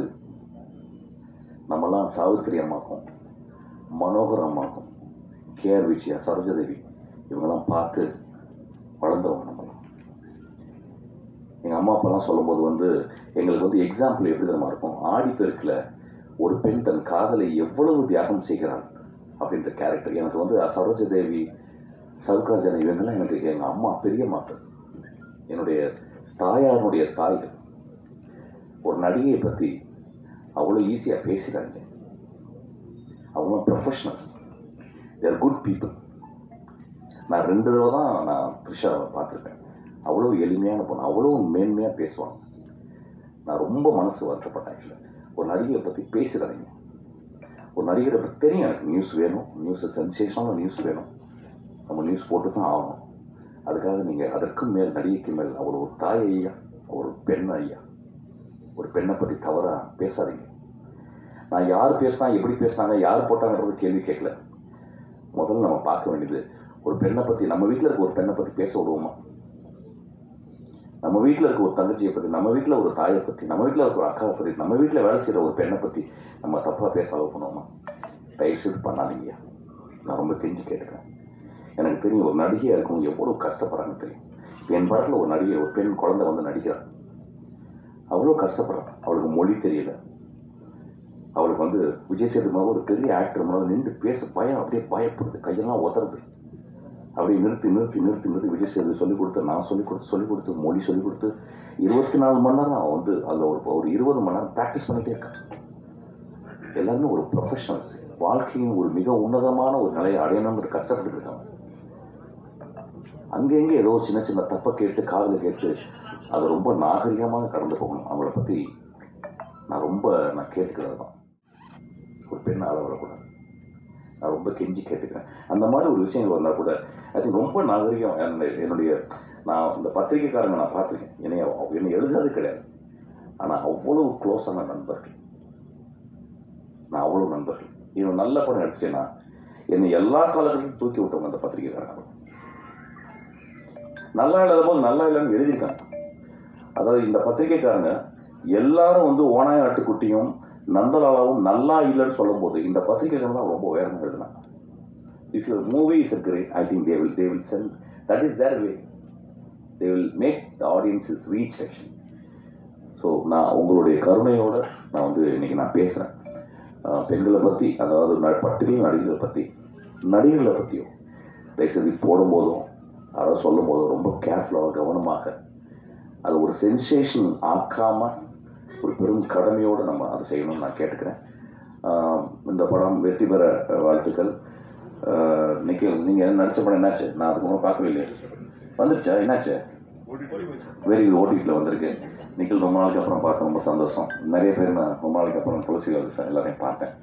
நம்மலாம் சாவித்திரி அம்மாக்கும் மனோகர் அம்மாக்கும் கேஆர் விஜயா சரோஜதேவி இவங்கெல்லாம் பார்த்து வளர்ந்தவங்க நம்மலாம் எங்கள் அம்மா அப்பாலாம் சொல்லும்போது வந்து எங்களுக்கு வந்து எக்ஸாம்பிள் எப்படி தரமாக இருக்கும்? ஆடி பெருக்கில் ஒரு பெண் தன் காதலை எவ்வளவு தியாகம் செய்கிறாள் அப்படின்ற கேரக்டர் எனக்கு வந்து சரோஜதேவி சவுகாஜன் இவங்கெல்லாம் எனக்கு எங்கள் அம்மா பெரிய மாற்றம் என்னுடைய தாயாருடைய தாய்கள். ஒரு நடிகையை பற்றி அவ்வளோ ஈஸியாக பேசுகிறாங்க அவங்களும் ப்ரொஃபஷனல்ஸ் தேர் குட் பீப்புள் நான் ரெண்டு தடவை தான் நான் த்ரிஷாவை பார்த்துருக்கேன். அவ்வளோ எளிமையான பொண்ணு அவ்வளோ மேன்மையாக பேசுவாங்க நான் ரொம்ப மனசு வருத்தப்பட்டேன் ஆக்சுவலாக ஒரு நடிகையை பற்றி பேசுகிறாங்க ஒரு நடிகரை பற்றி தெரியும் எனக்கு நியூஸ் வேணும். நியூஸ் சென்சேஷனான நியூஸ் வேணும். நம்ம நியூஸ் போட்டு தான் ஆகணும். அதுக்காக நீங்கள் அதற்கும் மேல் நடிகைக்கு மேல் அவர் ஒரு தாய் ஐயா ஒரு பெண் ஐயா ஒரு பெண்ணை பற்றி தவறாக பேசாதீங்க. நான் யார் பேசினா எப்படி பேசினாங்க யார் போட்டாங்கன்றது கேள்வி கேட்கல. முதல்ல நம்ம பார்க்க வேண்டியது ஒரு பெண்ணை பற்றி நம்ம வீட்டில் இருக்க ஒரு பெண்ணை பற்றி பேச விடுவோமா? நம்ம வீட்டில் இருக்க ஒரு தங்கச்சியை பற்றி நம்ம வீட்டில் ஒரு தாயை பற்றி நம்ம வீட்டில் இருக்க ஒரு அக்காவை பற்றி நம்ம வீட்டில் வேலை செய்கிற ஒரு பெண்ணை பற்றி நம்ம தப்பாக பேச அளவு பண்ணுவோமா? தயவுசெய்து பண்ணாதீங்க. நான் ரொம்ப கெஞ்சி கேட்டுக்கிறேன். எனக்கு தெரியும் ஒரு நடிகையாக இருக்கும் எவ்வளோ கஷ்டப்படுறாங்கன்னு தெரியும். என் படத்தில் ஒரு நடிகை ஒரு பெண் குழந்தை வந்து நடிக்கிறான் அவ்வளோ கஷ்டப்படுறான். அவளுக்கு மொழி தெரியல. அவளுக்கு வந்து விஜய் சேதுமாவை ஒரு பெரிய ஆக்டர் முன்னாடி நின்று பேச பயம் அப்படியே பயப்படுது. கையெல்லாம் உதறது. அப்படியே நிறுத்தி நிறுத்தி நிறுத்தி நிறுத்தி விஜய் சேது சொல்லிக் கொடுத்து நான் சொல்லிக் கொடுத்து சொல்லிக் கொடுத்து மொழி சொல்லிக் கொடுத்து இருபத்தி நாலு மணி நேரம் அவன் வந்து அதில் ஒரு ஒரு இருபது மணி நேரம் ப்ராக்டிஸ் பண்ணிகிட்டே இருக்கான். எல்லாருமே ஒரு ப்ரொஃபஷனல்ஸ் வாழ்க்கையின் ஒரு மிக உன்னதமான ஒரு நிலையை அடையணும்னு கஷ்டப்பட்டு இருக்காங்க அங்கெங்கே ஏதோ சின்ன சின்ன தப்பை கேட்டு காதில் கேட்டு அதை ரொம்ப நாகரிகமாக கடந்து போகணும். அவங்கள பற்றி நான் ரொம்ப நான் கேட்டுக்கிறது தான். ஒரு பெண் ஆள வரக்கூடாது நான் ரொம்ப கெஞ்சி கேட்டுக்கிறேன். அந்த மாதிரி ஒரு விஷயங்கள் வந்தால் கூட அது ரொம்ப நாகரிகம். என்னுடைய என்னுடைய நான் இந்த பத்திரிக்கைக்காரங்க நான் பார்த்துருக்கேன். என்னை என்னை எழுதாது கிடையாது. ஆனால் அவ்வளோ க்ளோஸான நண்பர்கள். நான் அவ்வளோ நண்பர்கள். இவன் நல்ல படம் எடுத்துட்டேன்னா என்னை எல்லா காலகட்டத்திலும் தூக்கி விட்டவங்க அந்த பத்திரிகைக்காரங்க நல்லா இல்லாத போது நல்லா இல்லைன்னு எழுதியிருக்காங்க. அதாவது இந்த பத்திரிக்கைக்காரங்க எல்லாரும் வந்து ஓனாய் ஆட்டுக்குட்டியும் நந்தலாலாவும் நல்லா இல்லைன்னு சொல்லும்போது இந்த பத்திரிகைகள் தான் ரொம்ப உயரமாக எழுதினாங்க if your movie is great I think they will they will sell that is their way they will make the audience is reach actually so நான் உங்களுடைய கருணையோட நான் வந்து இன்னைக்கு நான் பேசுகிறேன் பெண்களை பற்றி அதாவது ந- நடிகர்களை பற்றி நடிகர்களை பற்றியும் தயவுசெய்து போடும்போதும் அதை சொல்லும் போதும் ரொம்ப கேர்ஃபுல்லாக கவனமாக அது ஒரு சென்சேஷன் ஆக்காமல் ஒரு பெரும் கடமையோடு நம்ம அதை செய்யணும்னு நான் கேட்டுக்கிறேன். இந்த படம் வெற்றி பெற வாழ்த்துக்கள். நிக்கில் நீங்கள் நடித்த படம் என்னாச்சு? நான் அதுக்கு முன்னாடி பார்க்கவே இல்லையே. வந்துருச்சா? என்னாச்சு? வெரி குட் ஓடிடியில் வந்திருக்கு. நிக்கில் ரொம்ப நாளைக்கு அப்புறம் பார்த்தேன். ரொம்ப சந்தோஷம். நிறைய பேர் நான் ரொம்ப நாளைக்கு அப்புறம் துளசி சார் எல்லாரையும் பார்த்தேன்.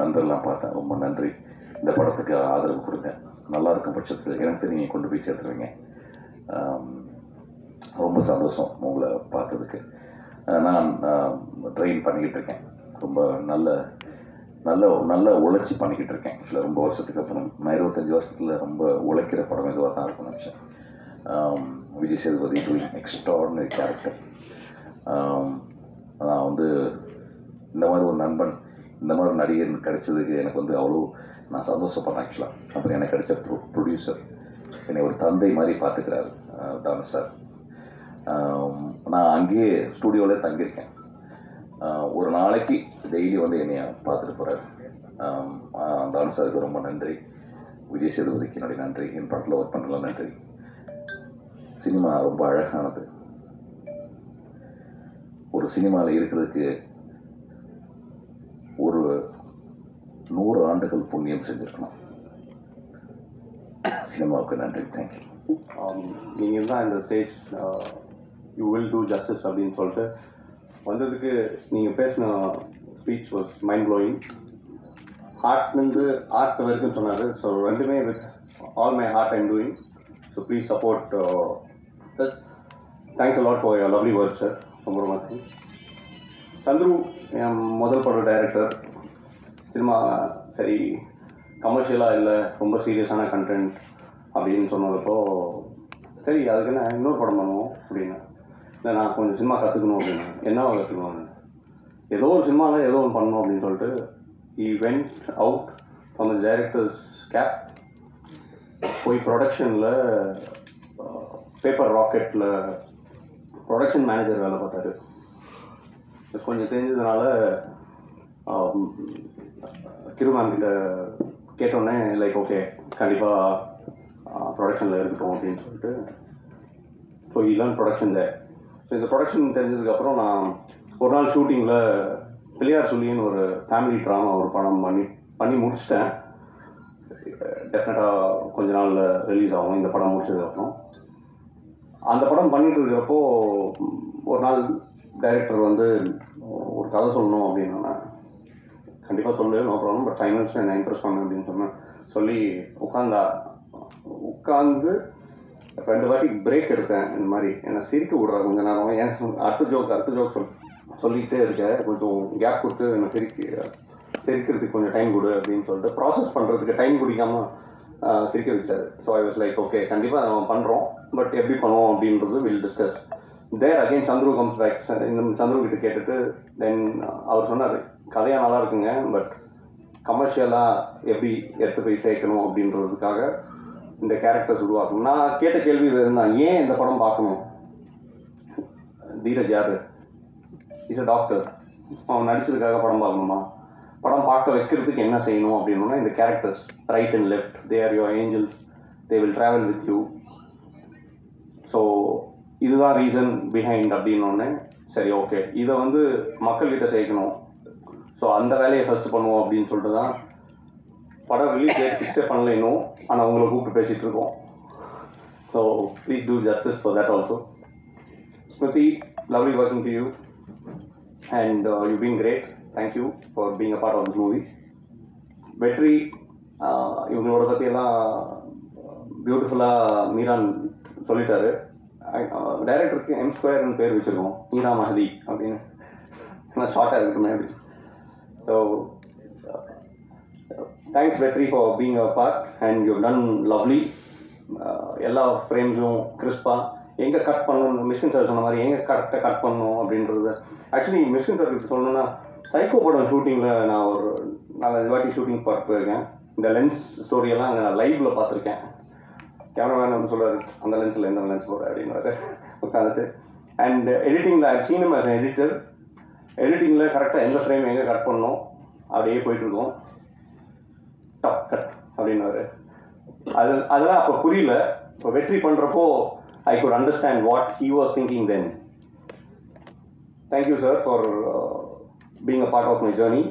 நண்பர்லாம் பார்த்தேன். ரொம்ப நன்றி. இந்த படத்துக்கு ஆதரவு கொடுங்க. நல்லா இருக்கும் பட்சத்தில் எனக்கு நீங்கள் கொண்டு போய் சேர்த்துருவீங்க. ரொம்ப சந்தோஷம் உங்களை பார்த்ததுக்கு. நான் ட்ரெயின் பண்ணிக்கிட்டு இருக்கேன். ரொம்ப நல்ல நல்ல நல்ல உழைச்சி பண்ணிக்கிட்டு இருக்கேன். இல்லை ரொம்ப வருஷத்துக்கு அப்புறம் நான் இருபத்தஞ்சி வருஷத்தில் ரொம்ப உழைக்கிற படம் இதுவாக தான் இருக்கும் நினச்சேன். Vijay Sethupathi doing extraordinary character நான் வந்து இந்த மாதிரி ஒரு நண்பன் இந்த மாதிரி நடிகர் கிடைச்சதுக்கு எனக்கு வந்து அவ்வளோ நான் சந்தோஷப்படுறேன் ஆக்சுவலாக அப்புறம் எனக்கு கிடைச்ச ப்ரொ ப்ரொடியூசர் என்னை ஒரு தந்தை மாதிரி பார்த்துக்கிறாரு தான சார் நான் அங்கேயே ஸ்டூடியோவிலே தங்கியிருக்கேன். ஒரு நாளைக்கு டெய்லி வந்து என்னைய பார்த்துட்டு போகிறாரு அந்த அனுசாருக்கு ரொம்ப நன்றி. விஜய் சேதுபதிக்கு என்னுடைய நன்றி. என் படத்தில் ஒர்க் பண்ணல நன்றி. சினிமா ரொம்ப அழகானது. ஒரு சினிமாவில் இருக்கிறதுக்கு ஒரு நூறு ஆண்டுகள் புண்ணியம் செஞ்சுருக்கணும். சினிமாவுக்கு நன்றி. தேங்க்யூ நீங்கள் தான் இந்த stage you will do justice அப்படின்னு சொல்லிட்டு வந்ததுக்கு நீங்கள் பேசின ஸ்பீச் வாஸ் மைண்ட் ப்ளோயிங் ஹார்ட்லேருந்து ஆர்ட் வரைக்கும் சொன்னார். ஸோ ரெண்டுமே with all my heart I'm doing so please support plus thanks a lot for your lovely work sir ரொம்ப ரொம்ப தேங்க்ஸ் சந்துரு என் முதல் படம் டைரக்டர் சினிமா சரி கமர்ஷியலாக இல்லை ரொம்ப சீரியஸான கண்டென்ட் அப்படின்னு சொன்னதப்போ சரி அதுக்கு என்ன இன்னொரு படம் பண்ணுவோம் அப்படின்னு. இல்லை நான் கொஞ்சம் சினிமா கற்றுக்கணும் அப்படின்னு என்னவா கற்றுக்கணும் ஏதோ ஒரு சினிமாவில் ஏதோ ஒன்று பண்ணணும் அப்படின்னு சொல்லிட்டு he went out from the director's cap போய் ப்ரொடக்ஷனில் பேப்பர் ராக்கெட்டில் ப்ரொடக்ஷன் மேனேஜர் வேலை பார்த்தாரு. கொஞ்சம் தெரிஞ்சதுனால ஆம், கிரு கிட்ட கேட்டோன்னே லைக் ஓகே கண்டிப்பாக ப்ரொடக்ஷனில் இருக்கட்டும் அப்படின்னு சொல்லிட்டு ஸோ இதான் ப்ரொடக்ஷன் there. இந்த ப்ரொடக்ஷன் தெரிஞ்சதுக்கப்புறம் நான் ஒரு நாள் ஷூட்டிங்கில் பிள்ளையார் சொல்லின்னு ஒரு ஃபேமிலி ட்ராமா ஒரு படம் பண்ணி பண்ணி முடிச்சிட்டேன். டெஃபினட்டாக கொஞ்ச நாளில் ரிலீஸ் ஆகும். இந்த படம் முடிச்சதுக்கப்புறம் அந்த படம் பண்ணிட்டு இருக்கிறப்போ ஒரு நாள் டைரக்டர் வந்து ஒரு கதை சொல்லணும் அப்படின்னு கண்டிப்பாக சொல்லு நோ ப்ராப்ளம் பட் ஃபைனல்ஸ் நான் என்ன இம்ப்ரெஸ் பண்ணு அப்படின்னு சொன்னேன் சொல்லி உட்காந்தா உட்காந்து ரெண்டு வாட்டி பிரேக் எடுத்தேன் இந்த மாதிரி. என்னை சிரிக்க விடுறா கொஞ்ச நேரம். ஏன் அடுத்த ஜோக் அடுத்த ஜோக் சொல் சொல்லிக்கிட்டே இருக்க. கொஞ்சம் கேப் கொடுத்து என்னை சிரிக்க சிரிக்கிறதுக்கு கொஞ்சம் டைம் கொடு அப்படின்னு சொல்லிட்டு ப்ராசஸ் பண்ணுறதுக்கு டைம் குடிக்காமல் சிரிக்க வச்சார். So I was like okay கண்டிப்பாக நம்ம பண்ணுறோம் பட் எப்படி பண்ணுவோம் அப்படின்றது will discuss there again Chandru comes back இந்த சந்துரு கிட்ட கேட்டுட்டு தென் அவர் சொன்னார் கதையாக நல்லா இருக்குங்க பட் கமர்ஷியலாக எப்படி எடுத்து போய் சேர்க்கணும் அப்படின்றதுக்காக இந்த கேரக்டர்ஸ் உருவாக்கணும். நான் கேட்ட கேள்வி இருந்தால் ஏன் இந்த படம் பார்க்கணும்? தீரஜ் யாரு? இஸ் அ டாக்டர் அவன் நடிச்சதுக்காக படம் பார்க்கணுமா? படம் பார்க்க வைக்கிறதுக்கு என்ன செய்யணும் அப்படின்னா இந்த characters right and left they are your angels they will travel with you so இதுதான் ரீசன் பிஹைண்ட் அப்படின்னோடனே சரி ஓகே இதை வந்து மக்கள்கிட்ட சேர்க்கணும். ஸோ அந்த வேலையை ஃபஸ்ட்டு பண்ணுவோம் அப்படின்னு சொல்லிட்டு தான் படம் ரிலீஸ் டேட் ஃபிக்ஸே பண்ணல இன்னும். ஆனால் உங்களை கூப்பிட்டு பேசிகிட்டு இருக்கோம். So please do justice for that also Smriti lovely working to you and you being great thank you for being a part of this movie Vetri uh, இவங்களோட பற்றியெல்லாம் பியூட்டிஃபுல்லாக uh, மீரான் சொல்லிட்டாரு. டைரக்டருக்கு எம் ஸ்கொயர்னு பேர் வச்சுருக்கோம். மீரா மஹதி அப்படின்னு. ஷார்ட்டாக இருக்கட்டுமே அப்படி so thanks Vetri for being a part and you done lovely எல்லா ஃப்ரேம்ஸும் கிறிஸ்பாக எங்கே கட் பண்ணணும்? மிஷின் சார் சொன்ன மாதிரி எங்கே கரெக்டாக கட் பண்ணணும் அப்படின்றது. ஆக்சுவலி மிஷின் சார் இப்போ சொல்லணும்னா சைக்கோ படம் ஷூட்டிங்கில் நான் ஒரு நாலஞ்சு வாட்டி ஷூட்டிங் பார்க்க போயிருக்கேன். இந்த லென்ஸ் ஸ்டோரியெல்லாம் அங்கே நான் லைவில் பார்த்துருக்கேன். கேமராமேன் வந்து சொல்லுவார் அந்த லென்ஸில் எந்த லென்ஸ் போடுற அப்படின்னு உட்காந்துட்டு அண்ட் எடிட்டிங்கில் ஐ சீனம் எடிட்டர் எடிட்டிங்கில் கரெக்டாக எந்த ஃப்ரேம் எங்கே கட் பண்ணணும்? அப்படியே போயிட்டுருக்கோம் டப் கட் அப்படின்னாரு. அது அதெல்லாம் அப்போ புரியல. இப்போ வெற்றி பண்ணுறப்போ I could understand what he was thinking then thank you sir for being a part of my journey